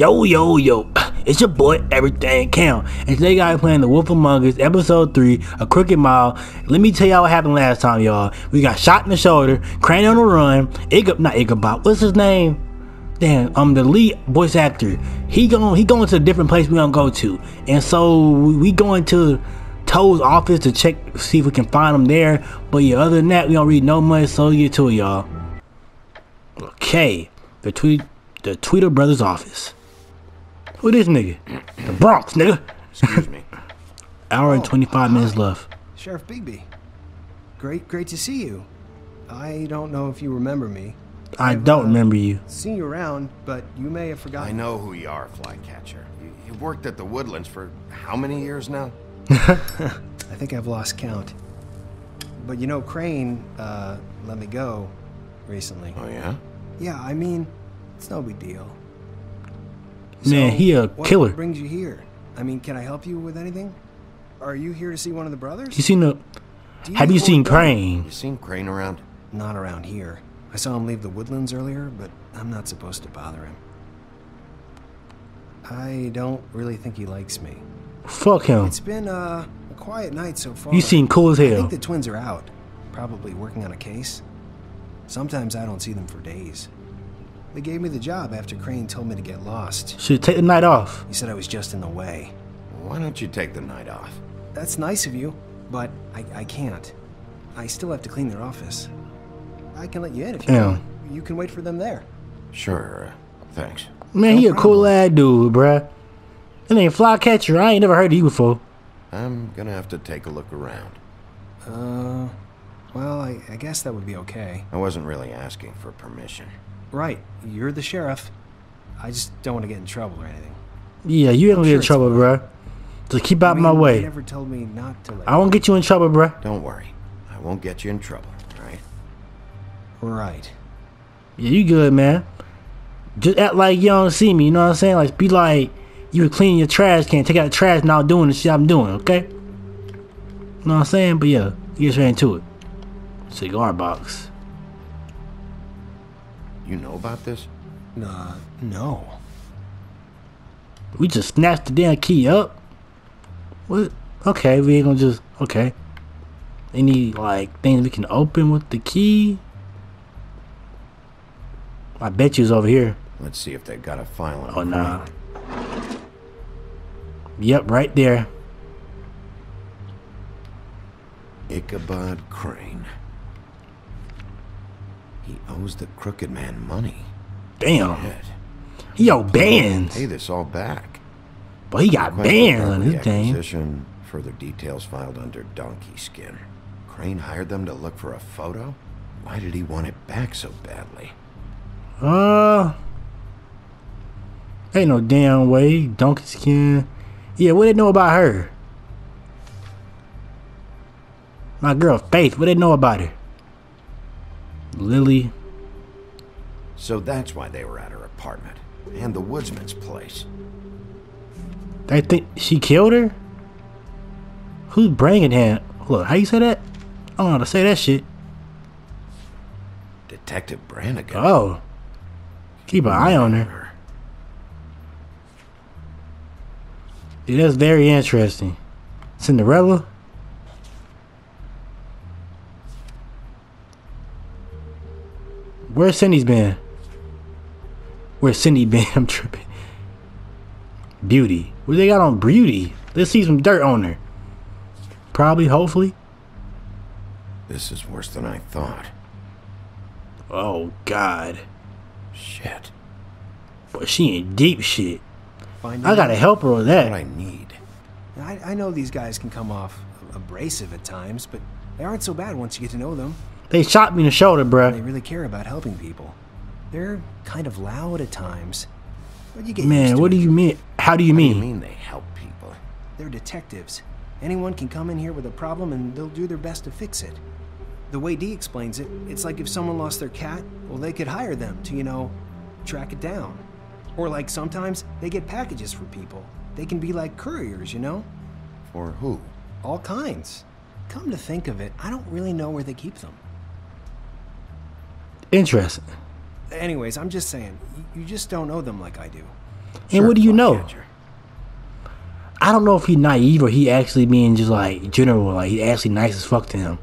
Yo, yo, yo, it's your boy, Everything Cam. And today, guys, playing The Wolf Among Us, Episode 3, A Crooked Mile. Let me tell y'all what happened last time, y'all. We got shot in the shoulder, Crane on the run, Ig- not Ichabod, what's his name? Damn, um, the lead voice actor. He going he going to a different place we don't go to. And so, we going to Toad's office to check, see if we can find him there. But yeah, other than that, we don't read no much, so get to it, y'all. Okay, the the Tweedle Brothers office. Who this nigga? The Bronx, nigga. Excuse me. Hour and Oh, 25 minutes left. Sheriff Bigby. Great, great to see you. I don't know if you remember me. I I've, don't uh, remember you. Seen you around, but you may have forgotten. I know who you are, Flycatcher. You, you worked at the Woodlands for how many years now? I think I've lost count. But you know, Crane uh, let me go recently. Oh, yeah? Yeah, I mean, it's no big deal. Man, So, he a killer. what killer. brings you here? I mean, can I help you with anything? Are you here to see one of the brothers? You seen the? Do Have you seen? Crane? You seen Crane around? Not around here. I saw him leave the woodlands earlier, but I'm not supposed to bother him. I don't really think he likes me. Fuck him. It's been uh, a quiet night so far. You seem cool as hell. I think the twins are out, probably working on a case. Sometimes I don't see them for days. They gave me the job after Crane told me to get lost. Should take the night off. He said I was just in the way. Why don't you take the night off? That's nice of you, but I, I can't. I still have to clean their office. I can let you in if you Yeah. want. You can wait for them there. Sure, uh, thanks. Man, No he a cool problem. ass dude, bruh. That ain't Flycatcher. I ain't never heard of you before. I'm gonna have to take a look around. Uh, well, I, I guess that would be okay. I wasn't really asking for permission. Right, you're the sheriff. I just don't want to get in trouble or anything. Yeah, you ain't gonna get in trouble, bruh. Just keep out I my way. Never told me not to. I won't get you in trouble, bruh. Don't worry. I won't get you in trouble, right? Right. Yeah, you good, man. Just act like you don't see me, you know what I'm saying? Like, be like you were cleaning your trash can, take out the trash, now doing the shit I'm doing, okay? You know what I'm saying? But yeah, you get straight into it. Cigar box. You know about this? Uh, no. We just snatched the damn key up. What? Okay, we ain't gonna just. Okay. Any, like, things we can open with the key? I bet you it's over here. Let's see if they got a file on Oh, nah. Yep, right there. Ichabod Crane. He owes the crooked man money. Damn. Shit. He owe bands. Pay this all back. But he got bands on his thing. acquisition. Further details filed under Donkeyskin. Crane hired them to look for a photo? Why did he want it back so badly? Uh. Ain't no damn way. Donkeyskin. Yeah, what they know about her? My girl Faith, what they know about her? Lily. So that's why they were at her apartment. And the woodsman's place. They think she killed her? Who's bringing him? Look, how you say that? I don't know how to say that shit. Detective Brannigan. Oh. Keep an eye on her. Yeah, that's very interesting. Cinderella? Where's Cindy's been? Where's Cindy been? I'm tripping. Beauty. What they got on Beauty? Let's see some dirt on her. Probably, hopefully. This is worse than I thought. Oh, God. Shit. But she in deep shit. Find I gotta help her with that. What I need. I, I know these guys can come off abrasive at times, but they aren't so bad once you get to know them. They shot me in the shoulder, bro. They really care about helping people. They're kind of loud at times, but you get Man, what do you mean? How do you What do mean? you mean they help people? They're detectives. Anyone can come in here with a problem and they'll do their best to fix it. The way Dee explains it, it's like if someone lost their cat, well, they could hire them to, you know, track it down. Or like sometimes they get packages for people. They can be like couriers, you know? For who? All kinds. Come to think of it, I don't really know where they keep them. Interesting. Anyways, I'm just saying, you just don't know them like I do. And what do you know? Flycatcher. I don't know if he naive or he actually being just like general, like he actually nice as fuck to him.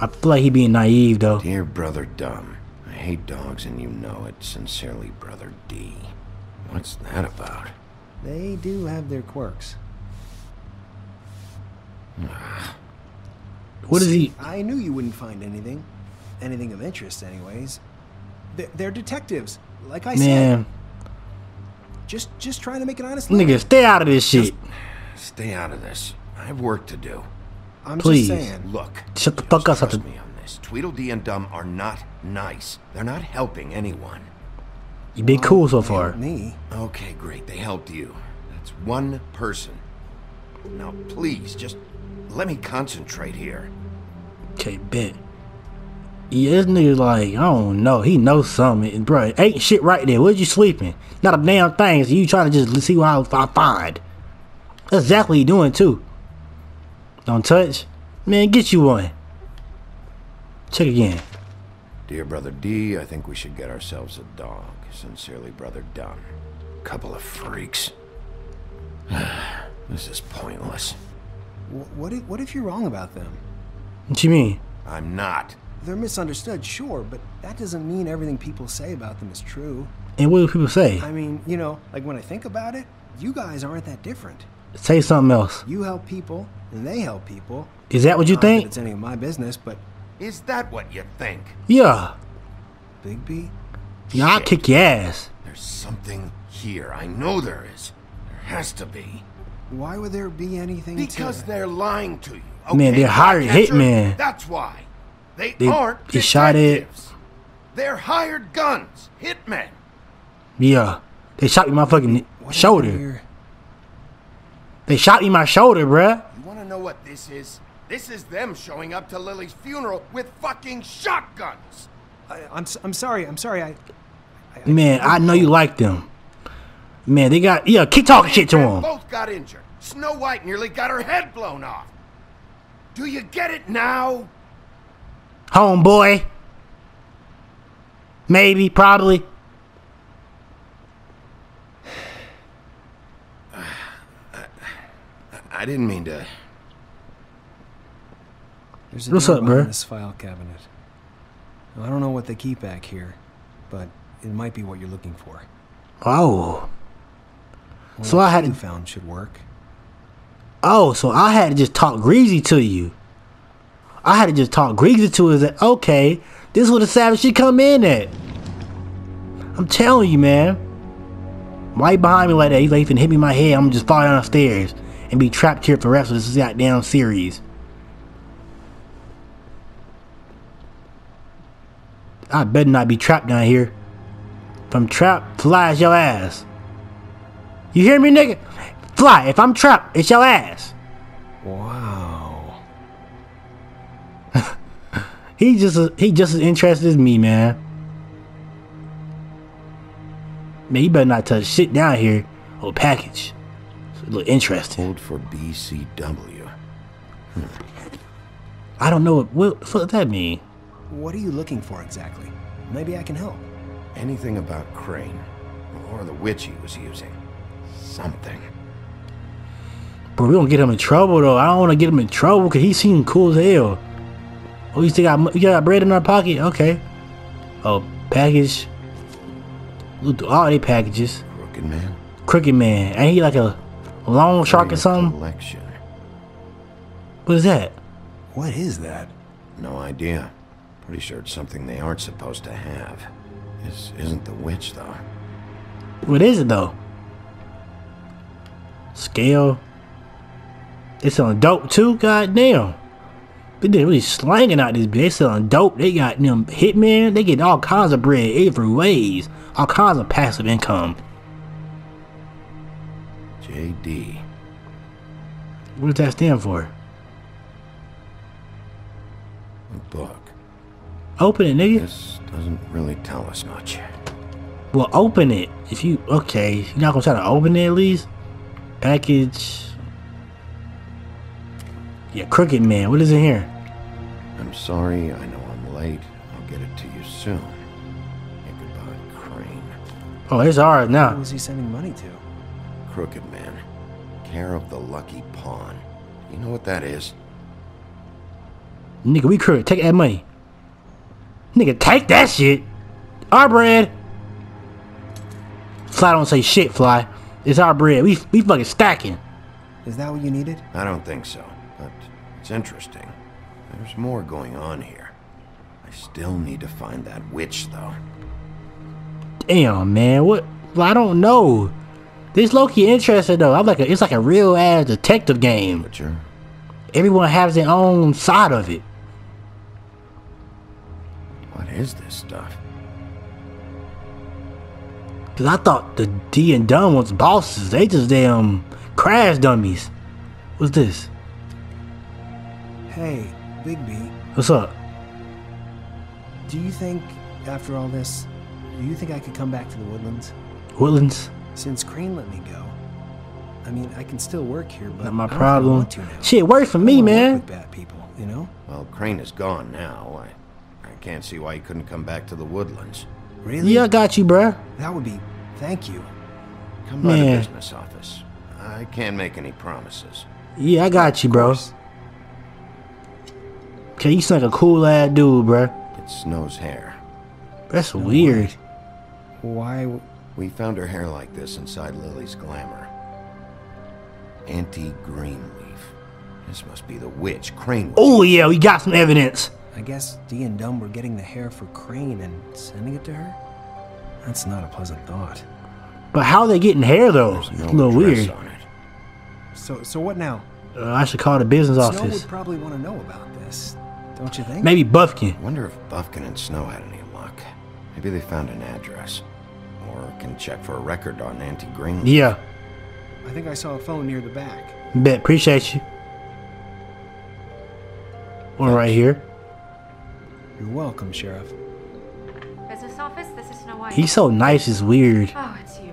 I feel like he being naive though. Dear Brother Dum, I hate dogs and you know it. Sincerely, Brother Dee. What's that about? They do have their quirks. What is he? I knew you wouldn't find anything. Anything of interest, anyways. They're, they're detectives, like I said. Man, Just, just trying to make an honest living. nigga, stay out of this shit. Stay out of this. I have work to do. I'm Please. just saying. Look. Shut the just fuck up, Trust me on this. Tweedledee and Dum are not nice. They're not helping anyone. You been cool so far. helped Me. Okay, great. They helped you. That's one person. Now, please, just let me concentrate here. Okay, bet. Yeah, this nigga like, I don't know. He knows something. Bro, ain't shit right there. Where's you sleeping? Not a damn thing. So you trying to just see what I, I find. That's exactly what he doing too. Don't touch. Man, get you one. Check again. Dear Brother Dee, I think we should get ourselves a dog. Sincerely, Brother Dum. Couple of freaks. this is pointless. What if, what if you're wrong about them? What you mean? I'm not. They're misunderstood, sure, but that doesn't mean everything people say about them is true. And what do people say? I mean, you know, like when I think about it, you guys aren't that different. Say something else. You help people, and they help people. Is that what you Not that think? it's any of my business, but Is that what you think? Yeah. Bigby, Yeah, I'll kick your ass. There's something here. I know there is. There has to be. why would there be anything Because to... they're lying to you. Okay? Man, they're hired Flycatcher? hitmen. That's why. They, They- aren't they shot at- detectives. They're hired guns. Hitmen. Yeah. They shot me my fucking What shoulder. They shot me my shoulder, bruh. You want to know what this is? This is them showing up to Lily's funeral with fucking shotguns. I, I'm, s- I'm sorry, I'm sorry, I... I- Man, I know you like them. Man, they got yeah. Keep talking shit to them. Both got injured. Snow White nearly got her head blown off. Do you get it now? Homeboy. Maybe, probably. I didn't mean to. There's a What's up, behind bruh? this file cabinet. Now, I don't know what they keep back here, but it might be what you're looking for. Oh, Well, So I had what you to- found should work. oh. So I had to just talk greasy to you. I had to just talk greasy to her. That okay? This is where the savage should come in at. I'm telling you, man. Right behind me like that? He's like, hit me in my head. I'm just fall down the stairs and be trapped here for the rest of this goddamn series. I better not be trapped down here. If I'm trapped, fly as your ass. You hear me, nigga? Fly. If I'm trapped, it's your ass. Wow. He just he just as interested as me, man. Man, you better not touch shit down here or package. It's a little interesting. Hold for BCW. I don't know what what, what that mean. What are you looking for exactly? Maybe I can help. Anything about Crane or the witch he was using. Something. But we don't get him in trouble though. I don't want to get him in trouble because he seemed cool as hell. Oh, you still got you got bread in our pocket? Okay. Oh, package. Look all they packages. Crooked man. Crooked man. Ain't he like a long shark or something? Collection. What is that? What is that? No idea. Pretty sure it's something they aren't supposed to have. This isn't the witch, though. What is it though? Scale. They selling dope too? God damn. They did really slanging out this bitch. They selling dope. They got them hitman. They get all kinds of bread every ways. All kinds of passive income. JD. What does that stand for? A book. Open it, nigga. This doesn't really tell us much. Well, open it. If you okay, you're not gonna try to open it at least. Package. Yeah, crooked man. What is in here? I'm sorry, I know I'm late. I'll get it to you soon. Ichabod Crane. Oh, it's ours Who now. was he sending money to? Crooked man. Care of the Lucky Pawn. You know what that is? Nigga, we crooked. Take that money. Nigga, take that shit. Our bread. Fly don't say shit, Fly. It's our bread. We we fucking stacking. Is that what you needed? I don't think so, but it's interesting. There's more going on here. I still need to find that witch, though. Damn, man. What? Well, I don't know. This Loki interested though. I'm like a, it's like a real ass detective game. Butcher? Everyone has their own side of it. What is this stuff? Cause I thought the Dee and Dum was bosses. They just damn crash dummies. What's this? Hey, Bigby, What's up? do you think, after all this, do you think I could come back to the woodlands? Woodlands? Since Crane let me go. I mean, I can still work here, but Not my I don't problem. want to. Shit, works for me, wanna work man. With bad people, you know? Well, Crane is gone now. I, I can't see why he couldn't come back to the woodlands. Really? Yeah, I got you, bruh. That would be. Thank you. Come by the Man. business office. I can't make any promises. Yeah, I got you, bro. Course. Okay, you sound like a cool ass dude, bruh. It's Snow's hair. That's weird. Why? w- We found her hair like this inside Lily's glamour. Auntie Greenleaf. This must be the witch Crane Oh yeah, we got some evidence. I guess Dee and Dum were getting the hair for Crane and sending it to her? That's not a pleasant thought. But how are they getting hair though? There's It's no a little weird. on it. So, so what now? Uh, I should call the business Snow office. would probably want to know about this, don't you think? Maybe Buffkin. Wonder if Buffkin and Snow had any luck. Maybe they found an address. Or can check for a record on Auntie Green. Yeah, I think I saw a phone near the back. bet. Appreciate you. One right here. You're welcome, Sheriff. Business office, this is Snow White. He's so nice. It's weird. Oh, it's you.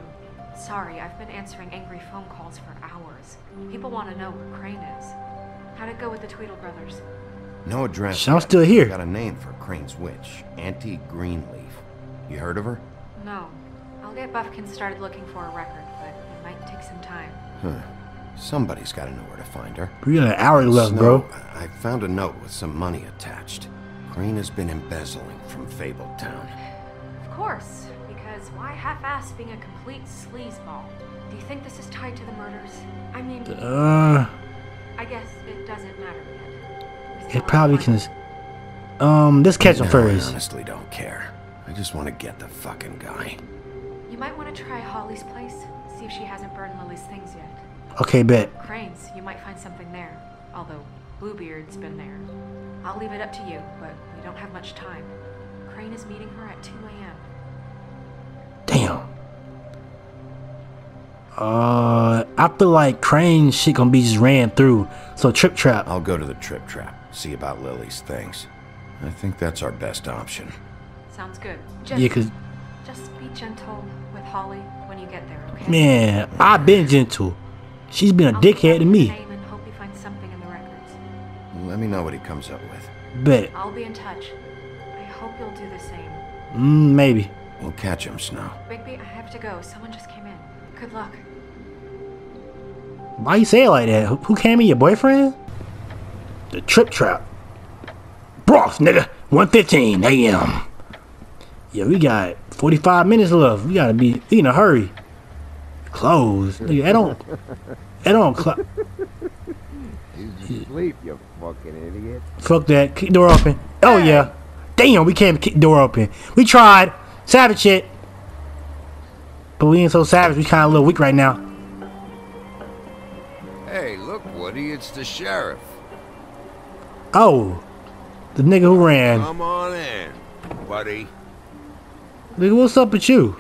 Sorry, I've been answering angry phone calls for hours. People want to know where Crane is. How'd it go with the Tweedle brothers? No address. I'm still here. Got a name for Crane's witch. Auntie Greenleaf. You heard of her? No. I'll get Buffkin started looking for a record, but it might take some time. Huh. Somebody's got to know where to find her. We got an hour left, Snow, bro. I I found a note with some money attached. Crane has been embezzling from Fabletown. Of course, because why half-ass being a complete sleazeball? Do you think this is tied to the murders? I mean, Uh, I guess it doesn't matter yet. We still it probably can. find- Um, let's catch him No, I honestly don't care. I just want to get the fucking guy. You might want to try Holly's place. See if she hasn't burned Lily's things yet. Okay, bet. Cranes, you might find something there. Although Bluebeard's been there. I'll leave it up to you, but we don't have much time. Crane is meeting her at 2 a.m. Damn. Uh, I feel like Crane shit gonna be just ran through. So Trip Trap. I'll go to the trip trap, see about Lily's things. I think that's our best option. Sounds good. Just, Yeah, cause just be gentle with Holly when you get there, okay? man, I've been gentle. She's been a I'll dickhead to me. and hope you find something in the records. Let me know what he comes up with. Bet. I'll be in touch. I hope you'll do the same. Mm, maybe. We'll catch him, Snow. Bigby, I have to go. Someone just came in. Good luck. Why you say it like that? Who- Who came in? Your boyfriend? The Trip Trap. Bronx, nigga. 1:15 a.m. Yeah, we got 45 minutes left. We gotta be in a hurry. Close. Nigga, I don't. I don't. Cl- You sleep, you fucking idiot. Fuck that. Kick door open. Oh yeah. Damn, we can't kick door open. We tried. Savage shit. But we ain't so savage. We kind of a little weak right now. Hey, look, Woody, it's the sheriff. Oh, the nigga who ran. Come on in, buddy. Nigga, what's up with you?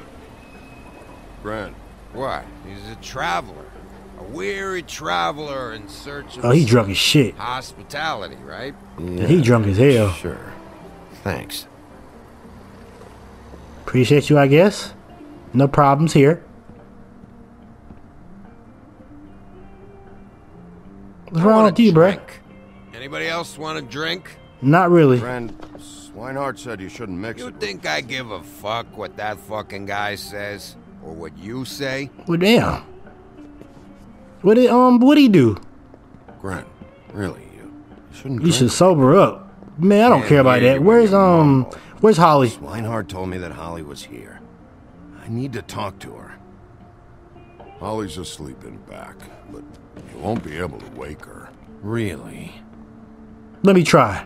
Brent. What? He's a traveler. A weary traveler in search of Oh, he drunk as shit. hospitality, right? Yeah, he drunk as hell. Sure. Thanks. Appreciate you, I guess. No problems here. What's I wrong want with a you, bruh? drink. Anybody else want a drink? Not really. Friend, Swineheart said you shouldn't mix You it. think I give a fuck what that fucking guy says? or what you say. Well, damn. What did um what he do? Gren, really, you shouldn't You should sober up. Man, I don't Can't care about that. Where's um mumble. where's Holly? Swineheart told me that Holly was here. I need to talk to her. Holly's asleep in back, but you won't be able to wake her. Really? Let me try.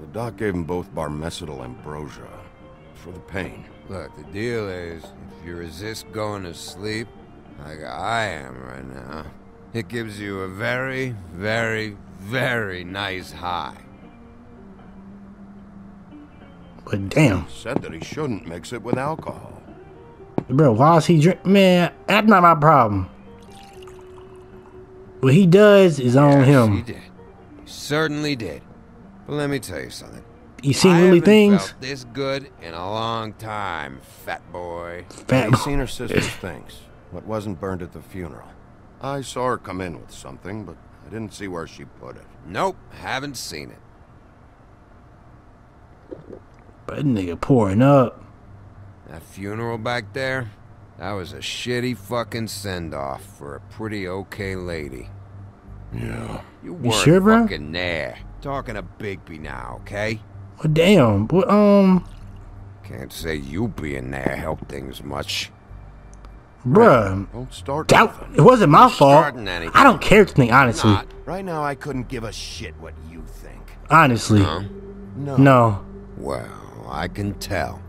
The doc gave him both barmecidal ambrosia for the pain. Look, the deal is, if you resist going to sleep, like I am right now, it gives you a very, very, very nice high. But damn. Said that he shouldn't mix it with alcohol. Bro, why is he drink man, that's not my problem. What he does is on Yes, He him. did. He certainly did. But let me tell you something. You seen I Lily haven't things? felt this good in a long time, fat boy. Fat He's seen her sister's things. What wasn't burned at the funeral. I saw her come in with something, but I didn't see where she put it. Nope, haven't seen it. But that nigga pouring up. That funeral back there, that was a shitty fucking send-off for a pretty okay lady. Yeah. You weren't sure, bro? fucking there. Talking to Bigby now, okay? Well damn. But, um Can't say you being there helped things much. bruh. Don't start That, it wasn't my fault. I don't care to think honestly. Not. Right now, I couldn't give a shit what you think. Honestly. Huh? No. No. Well, I can tell.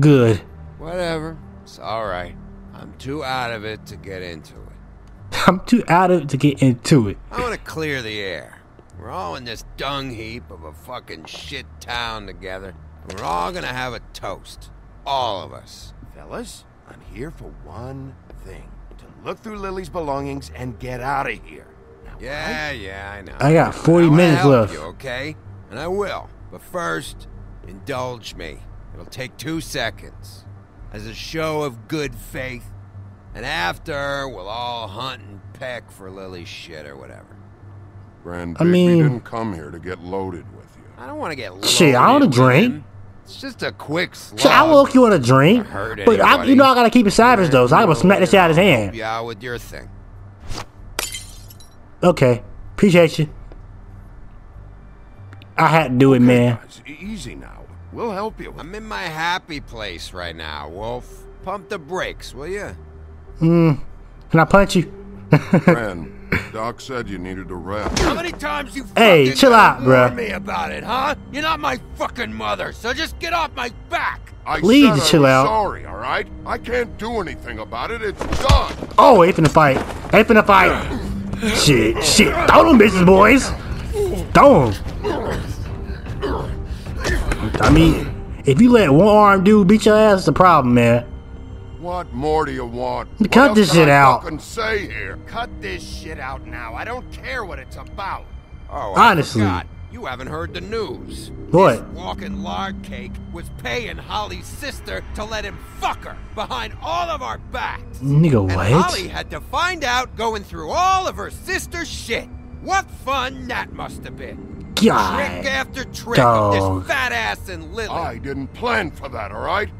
Good. Whatever. It's alright. I'm too out of it to get into it. I'm too out of it to get into it. I want to clear the air. We're all in this dung heap of a fucking shit town together. We're all gonna have a toast. All of us. Fellas, I'm here for one thing. To look through Lily's belongings and get out of here. Now, Yeah, yeah, I know. I got 40 I wanna minutes help left. You, okay? And I will. But first, indulge me. It'll take two seconds. As a show of good faith. And after, we'll all hunt and peck for Lily's shit or whatever. Grand I Bigby mean- didn't come here to get loaded with you. I don't want to get Shit, I wanna drink. him. It's just a quick slug. Shit, I will look you want a drink. hurt But I, you know I gotta keep it savage though, so I will smack the shit out of his hand. Yeah, with your thing. Okay. Appreciate you. I had to do it, man. Guys, e- easy now. We'll help you. I'm in my happy place right now, Wolf. Pump the brakes, will you? Hmm. Can I punch you? Gren, Doc said you needed a rest. How many times you Hey, fucking chill out, bruh. warn me about it, huh? You're not my fucking mother, so just get off my back. I Please said chill was out. sorry, all right? I can't do anything about it. It's done. Oh, they finna fight. They finna fight. shit, shit. Throw them bitches, boys. Throw them. I mean, if you let one arm dude beat your ass, it's a problem, man. What more do you want? Cut what this shit I out. fucking say here. Cut this shit out now. I don't care what it's about. Oh, Honestly. forgot. You haven't heard the news. What? This walking lard cake was paying Holly's sister to let him fuck her behind all of our backs. Nigga, what? And? Holly had to find out going through all of her sister's shit. What fun that must have been. God. Trick after trick dog. of this fat ass and Lily. I didn't plan for that, all right?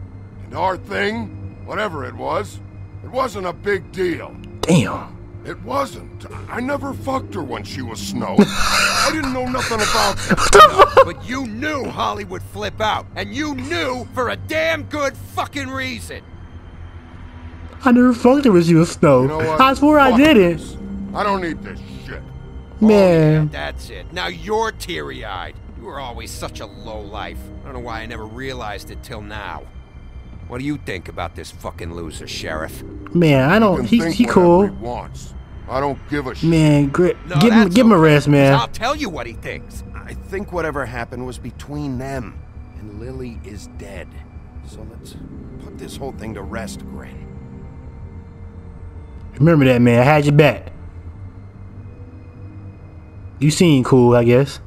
And our thing, whatever it was, it wasn't a big deal. Damn. It wasn't. I never fucked her when she was snow. I didn't know nothing about that. But you knew Holly would flip out, and you knew for a damn good fucking reason. I never fucked her when she was snow. You know what? I swore I didn't. this. I don't need this shit. Man. That's it. Now you're teary-eyed. You were always such a low life. I don't know why I never realized it till now. What do you think about this fucking loser, Sheriff? Man, I don't. can He, think he cool. He wants. I don't give a shit. Man, grit. No, give him, that's give him a rest, man. I'll tell you what he thinks. I think whatever happened was between them. And Lily is dead. So let's put this whole thing to rest, Gren. Remember that, man. I had your back. You seem cool, I guess.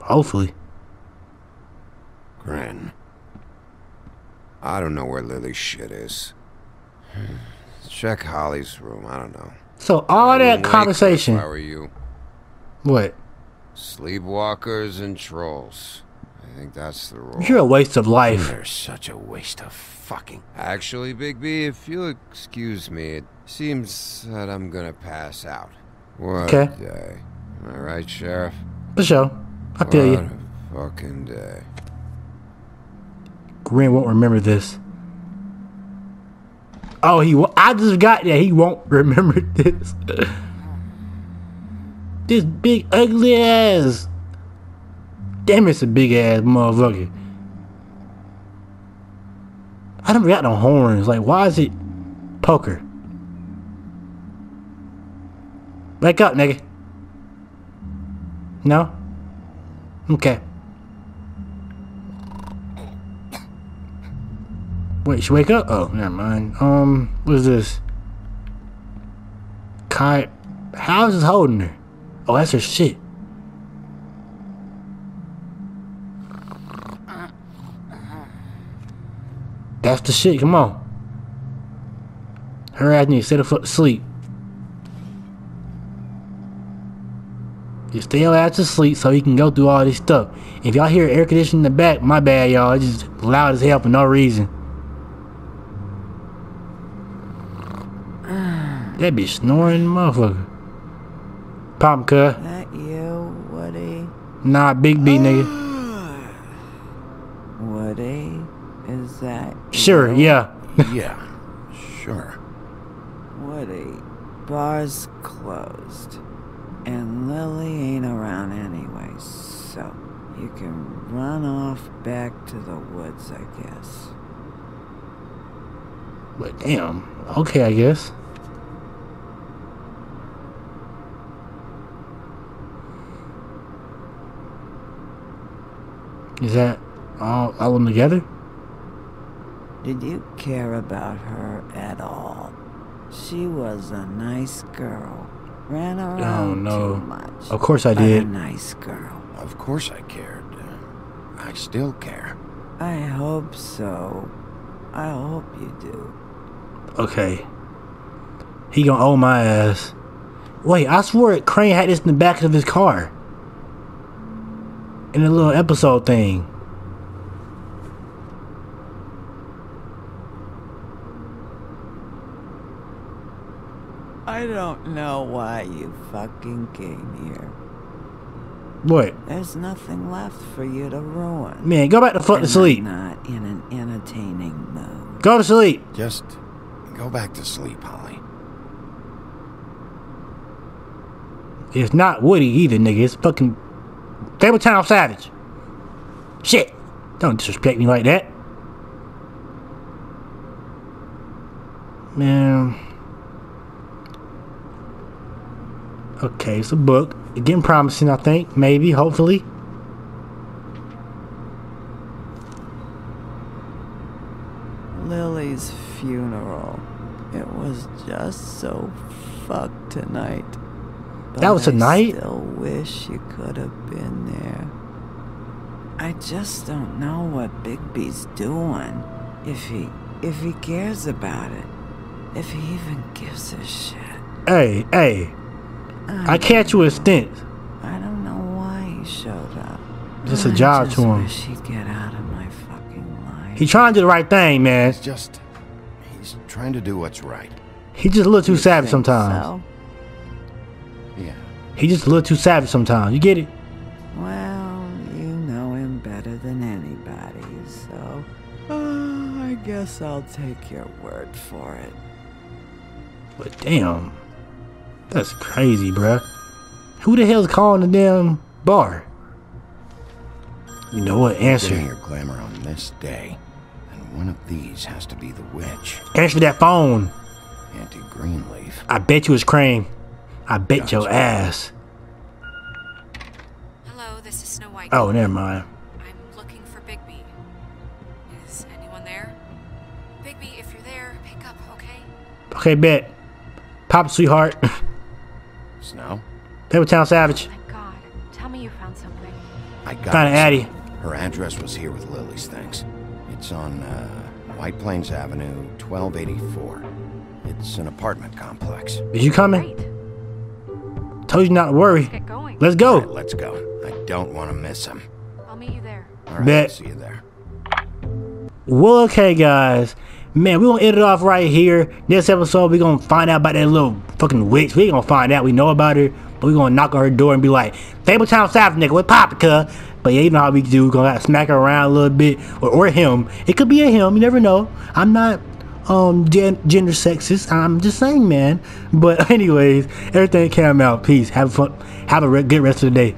Hopefully. Gren. I don't know where Lily's shit is. Check Holly's room. I don't know. So all that wouldn't wake her conversation. How are you. What? Sleepwalkers and trolls. I think that's the rule. You're a waste of life. You're such a waste of fucking. Actually, Bigby, if you'll excuse me, it seems that I'm gonna pass out. What Okay. day. Am I right, Sheriff? For sure. I feel what you. a fucking day. Gren won't remember this. Oh, he. wo- I just got that he won't remember this. this big ugly ass. Damn, it's a big ass motherfucker. I don't got no horns. Like, why is it poker? Wake up, nigga. No? Okay. Wait, she wake up? Oh, never mind. Um, what is this? Kai, how is this holding her? Oh, that's her shit. That's the shit. Come on. Her ass needs to set her foot to sleep. You stay ass to sleep so he can go through all this stuff. If y'all hear air conditioning in the back, my bad, y'all. It's just loud as hell for no reason. That bitch snoring, motherfucker. Pop, cuz. That you, Woody? Nah, big B, nigga. Ah, Woody? Is that Sure, you? yeah. yeah, sure. Woody, bar's closed. And Lily ain't around anyway, so you can run off back to the woods, I guess. But damn. Okay, I guess. Is that all, all of them together? Did you care about her at all? She was a nice girl. Ran oh, around no. too much. Of course I did. A nice girl. Of course I cared. I still care. I hope so. I hope you do. Okay. He gonna owe my ass. Wait, I swore Crane had this in the back of his car. In a little episode thing. I don't know why you fucking came here. What? There's nothing left for you to ruin. Man, go back to fuck to sleep. I'm not in an entertaining mood. Go to sleep. Just go back to sleep, Holly. It's not Woody either, nigga. It's fucking Fabletown Savage. Shit. Don't disrespect me like that. Man. Okay, it's a book. Getting promising, I think. Maybe, hopefully. Lily's funeral. It was just so fucked tonight. That was But night. I still wish you could have been there. I just don't know what Bigby's doing. If he if he cares about it. If he even gives a shit. Hey, hey. I catch you a stint. I don't know why he showed up. Just a job just to him. Wish he'd get out of my fucking life. He trying to do the right thing, man. It's just. He's trying to do what's right. He just a little too You savage sometimes. so? Yeah. He just a little too savage sometimes. You get it? Well, you know him better than anybody, so uh, I guess I'll take your word for it. But damn, that's crazy, bruh. Who the hell's calling the damn bar? You know what? Getting Answer. your glamour on this day. And one of these has to be the witch. Answer that phone. Auntie Greenleaf. I bet you it's Crane. I bet your ass. Hello, this is Snow White. Oh, never mind. I'm looking for Bigby. Is anyone there? Bigby, if you're there, pick up, okay? Okay, bet. Pop, sweetheart. Snow? Fabletown Savage. Thank God. Tell me you found something. I got Found it. an Addy. Her address was here with Lily's things. It's on uh, White Plains Avenue, 1284. It's an apartment complex. Is you coming? Great. Told you not to worry. Get going. Let's All right, go. let's go. I don't want to miss him. I'll meet you there. All right, Bet. see you there. Well, okay, guys. Man, we're gonna end it off right here. Next episode, we're gonna find out about that little fucking witch. We ain't gonna find out. We know about her, but we're gonna knock on her door and be like, Fabletown South nigga, what poppin', cuz? But yeah, you know how we do. We're gonna smack her around a little bit. Or, or him. It could be a him. You never know. I'm not um gen- gender sexist. I'm just saying, man. But anyways, everything came out. Peace. Have fun. Have a re- good rest of the day.